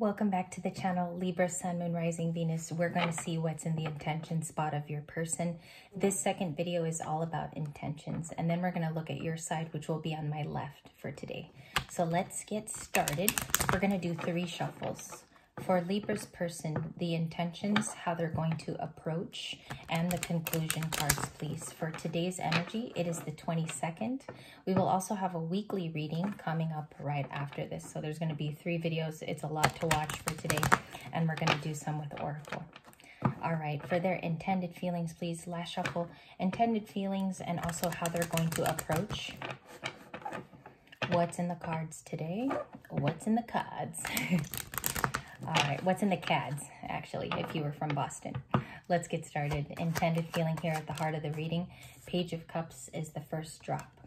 Welcome back to the channel, Libra, Sun, Moon, Rising, Venus. We're going to see what's in the intention spot of your person. This second video is all about intentions. And then we're going to look at your side, which will be on my left for today. So let's get started. We're going to do three shuffles. For Libra's person, the intentions, how they're going to approach, and the conclusion cards, please. For today's energy, it is the 22nd. We will also have a weekly reading coming up right after this. So there's going to be three videos. It's a lot to watch for today, and we're going to do some with Oracle. All right, for their intended feelings, please, last shuffle, intended feelings, and also how they're going to approach. What's in the cards today? What's in the cards? All right, what's in the CADs, actually, if you were from Boston? Let's get started. Intended feeling here at the heart of the reading. Page of Cups is the first drop.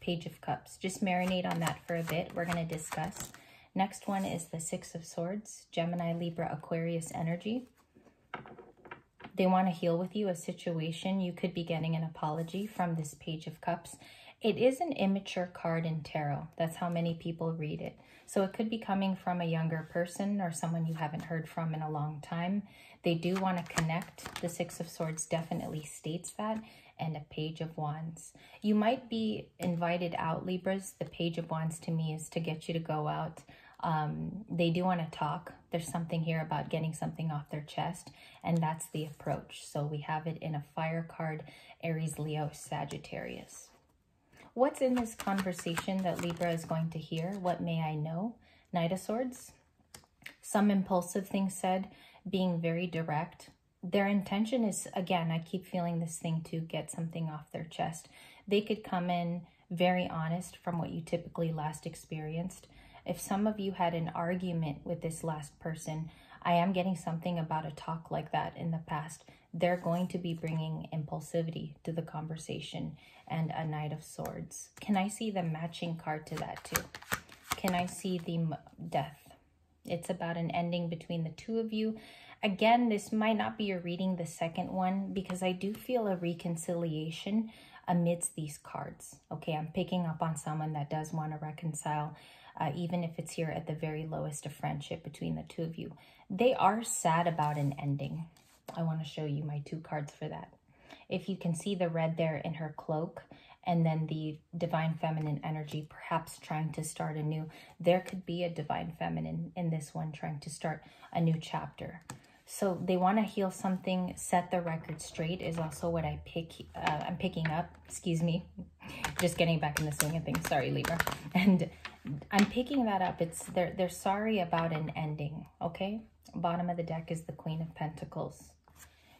Page of Cups. Just marinate on that for a bit. We're going to discuss. Next one is the Six of Swords, Gemini, Libra, Aquarius energy. They want to heal with you a situation. You could be getting an apology from this Page of Cups. It is an immature card in tarot. That's how many people read it. So it could be coming from a younger person or someone you haven't heard from in a long time. They do want to connect. The Six of Swords definitely states that. And a Page of Wands. You might be invited out, Libras. The Page of Wands to me is to get you to go out. Um, they do want to talk. There's something here about getting something off their chest. And that's the approach. So we have it in a fire card, Aries, Leo, Sagittarius. What's in this conversation that Libra is going to hear? What may I know? Knight of Swords. Some impulsive things said, being very direct. Their intention is, again, I keep feeling this thing to get something off their chest. They could come in very honest from what you typically last experienced. If some of you had an argument with this last person, I am getting something about a talk like that in the past. They're going to be bringing impulsivity to the conversation and a Knight of Swords. Can I see the matching card to that too? Can I see the death? It's about an ending between the two of you. Again, this might not be your reading, the second one, because I do feel a reconciliation amidst these cards. Okay, I'm picking up on someone that does want to reconcile, uh, even if it's here at the very lowest of friendship between the two of you. They are sad about an ending. I want to show you my two cards for that. If you can see the red there in her cloak, and then the divine feminine energy perhaps trying to start anew. There could be a divine feminine in this one trying to start a new chapter. So they want to heal something, set the record straight is also what I pick. Uh, I'm picking up. Excuse me, just getting back in the swing of things. Sorry, Libra. And I'm picking that up. It's they're they're sorry about an ending. Okay. Bottom of the deck is the Queen of Pentacles.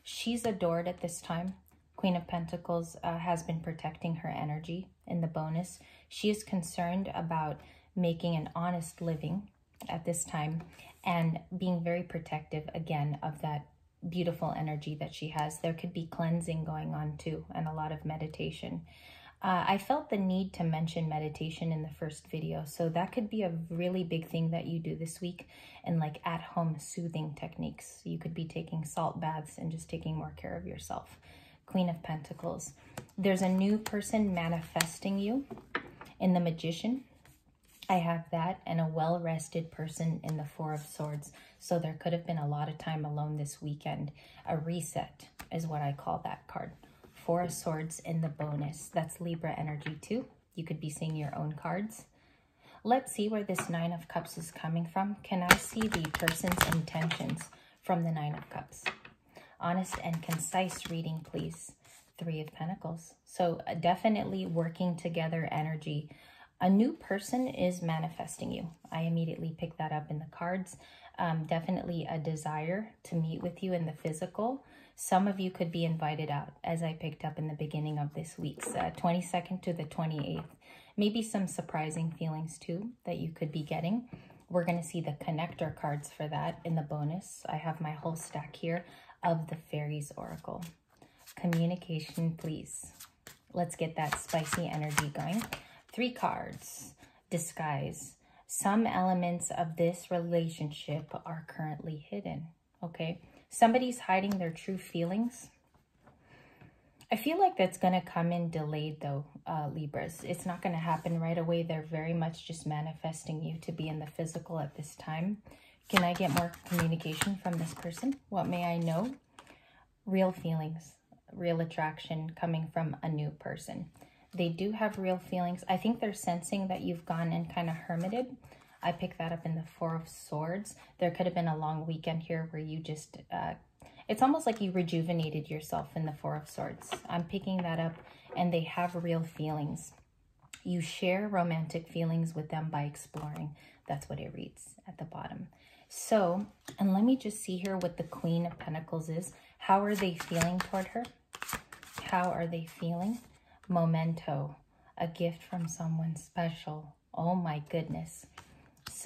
She's adored at this time. Queen of Pentacles uh, has been protecting her energy in the bonus. She is concerned about making an honest living at this time and being very protective again of that beautiful energy that she has. There could be cleansing going on too and a lot of meditation. Uh, I felt the need to mention meditation in the first video, so that could be a really big thing that you do this week and like at-home soothing techniques. You could be taking salt baths and just taking more care of yourself. Queen of Pentacles. There's a new person manifesting you in the Magician. I have that and a well-rested person in the Four of Swords. So there could have been a lot of time alone this weekend. A reset is what I call that card. Four of Swords in the bonus. That's Libra energy too. You could be seeing your own cards. Let's see where this Nine of Cups is coming from. Can I see the person's intentions from the Nine of Cups? honest and concise reading, please. Three of Pentacles. So uh, definitely working together energy. A new person is manifesting you. I immediately pick that up in the cards. Um, definitely a desire to meet with you in the physical. Some of you could be invited out, as I picked up in the beginning of this week's uh, 22nd to the 28th. Maybe some surprising feelings too that you could be getting. We're going to see the connector cards for that in the bonus. I have my whole stack here of the Fairies Oracle. Communication, please. Let's get that spicy energy going. Three cards. Disguise. Some elements of this relationship are currently hidden, okay? Somebody's hiding their true feelings. I feel like that's going to come in delayed though, uh, Libras. It's not going to happen right away. They're very much just manifesting you to be in the physical at this time Can I get more communication from this person? What may I know? Real feelings, real attraction coming from a new person. They do have real feelings. I think they're sensing that you've gone and kind of hermited. I picked that up in the Four of Swords. There could have been a long weekend here where you just, uh, it's almost like you rejuvenated yourself in the Four of Swords. I'm picking that up and they have real feelings. You share romantic feelings with them by exploring. That's what it reads at the bottom. So, and let me just see here what the Queen of Pentacles is. How are they feeling toward her? How are they feeling? Memento, a gift from someone special. Oh my goodness.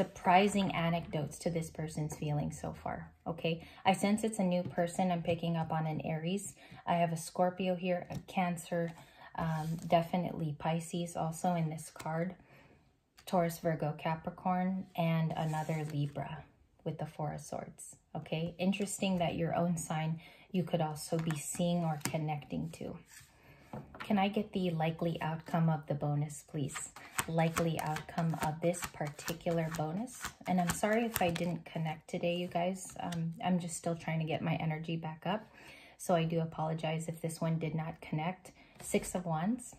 Surprising anecdotes to this person's feelings so far, okay? I sense it's a new person. I'm picking up on an Aries. I have a Scorpio here, a Cancer, um, definitely Pisces also in this card. Taurus, Virgo, Capricorn, and another Libra with the Four of Swords. Okay, interesting that your own sign you could also be seeing or connecting to. Can I get the likely outcome of the bonus, please? Likely outcome of this particular bonus. And I'm sorry if I didn't connect today, you guys. Um, I'm just still trying to get my energy back up. So I do apologize if this one did not connect. Six of Wands.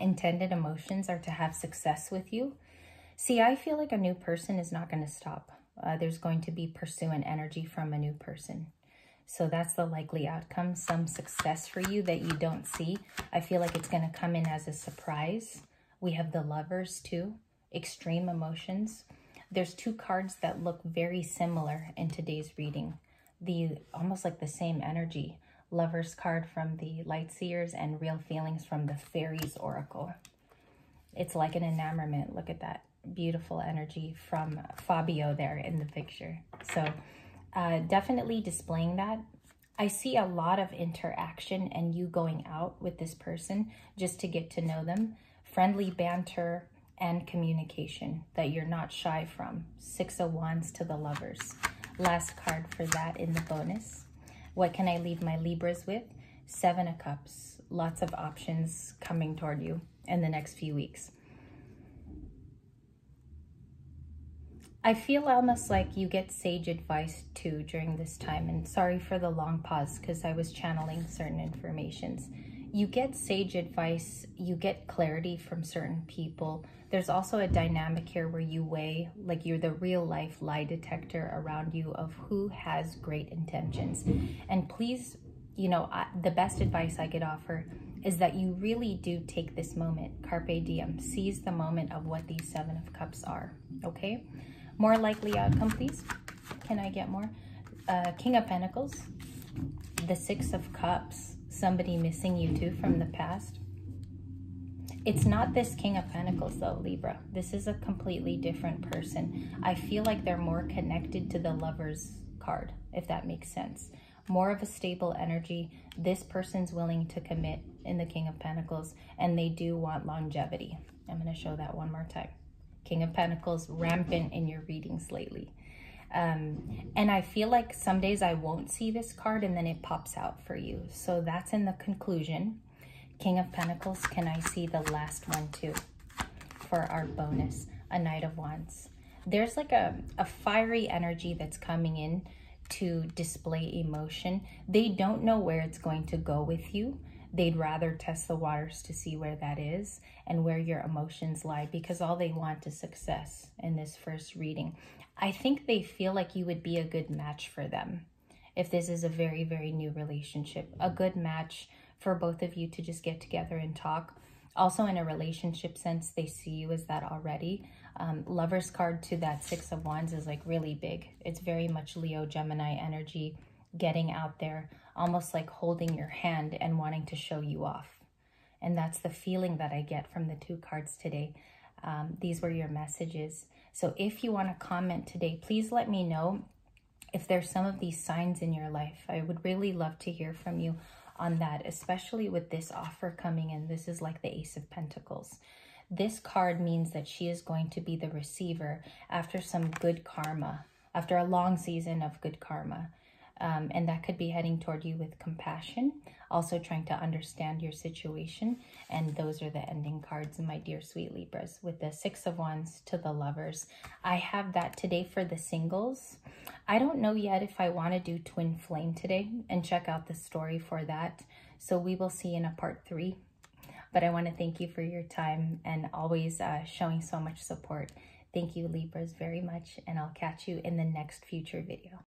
Intended emotions are to have success with you. See, I feel like a new person is not going to stop uh, there's going to be pursuant energy from a new person. So that's the likely outcome, some success for you that you don't see. I feel like it's going to come in as a surprise. We have the lovers too, extreme emotions. There's two cards that look very similar in today's reading. The almost like the same energy. Lover's card from the Light Seers and Real Feelings from the Fairies Oracle. It's like an enamorment. Look at that beautiful energy from Fabio there in the picture. So uh, definitely displaying that. I see a lot of interaction and you going out with this person just to get to know them. Friendly banter and communication that you're not shy from. Six of Wands to the lovers. Last card for that in the bonus. What can I leave my Libras with? Seven of Cups. Lots of options coming toward you in the next few weeks. I feel almost like you get sage advice too during this time. And sorry for the long pause because I was channeling certain informations. You get sage advice, you get clarity from certain people. There's also a dynamic here where you weigh, like you're the real life lie detector around you of who has great intentions. And please, you know, I, the best advice I could offer is that you really do take this moment, carpe diem, seize the moment of what these seven of cups are, okay? More likely outcome, please. Can I get more? Uh, King of Pentacles, the Six of Cups, somebody missing you too from the past. It's not this King of Pentacles though, Libra. This is a completely different person. I feel like they're more connected to the Lover's card, if that makes sense. More of a stable energy. This person's willing to commit in the King of Pentacles, and they do want longevity. I'm going to show that one more time. King of Pentacles rampant in your readings lately. Um, and I feel like some days I won't see this card and then it pops out for you. So that's in the conclusion. King of Pentacles, can I see the last one too for our bonus? A Knight of Wands. There's like a, a fiery energy that's coming in to display emotion. They don't know where it's going to go with you they'd rather test the waters to see where that is and where your emotions lie because all they want is success in this first reading. I think they feel like you would be a good match for them if this is a very, very new relationship. A good match for both of you to just get together and talk. Also, in a relationship sense, they see you as that already. Um, lover's card to that Six of Wands is like really big. It's very much Leo, Gemini energy, getting out there almost like holding your hand and wanting to show you off. And that's the feeling that I get from the two cards today. Um, these were your messages. So if you want to comment today, please let me know if there's some of these signs in your life. I would really love to hear from you on that, especially with this offer coming in. This is like the Ace of Pentacles. This card means that she is going to be the receiver after some good karma, after a long season of good karma Um, and that could be heading toward you with compassion, also trying to understand your situation. And those are the ending cards, my dear sweet Libras, with the Six of Wands to the Lovers. I have that today for the singles. I don't know yet if I want to do Twin Flame today and check out the story for that. So we will see in a part three. But I want to thank you for your time and always uh, showing so much support. Thank you, Libras, very much, and I'll catch you in the next future video.